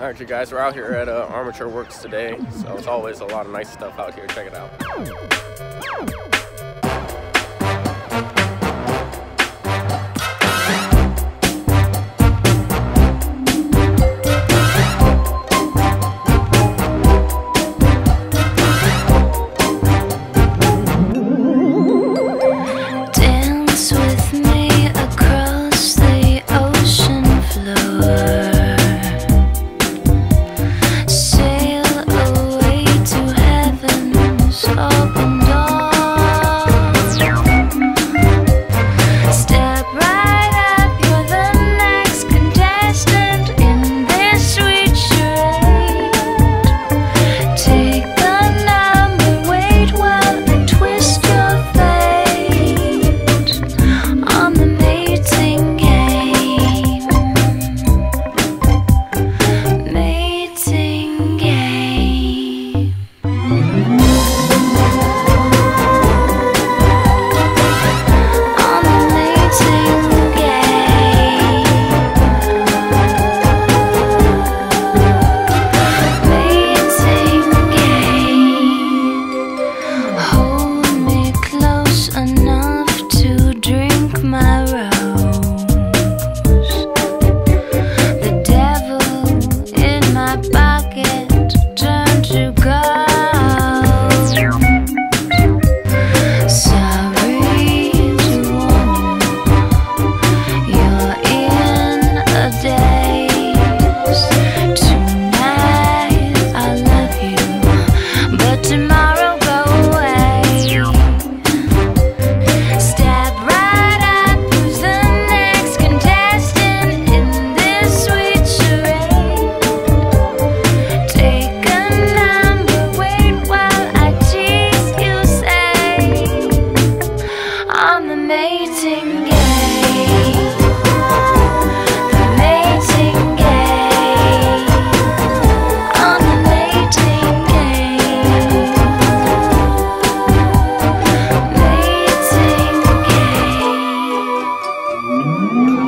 All right, you guys, we're out here at uh, Armature Works today, so it's always a lot of nice stuff out here. Check it out. Dance with me Música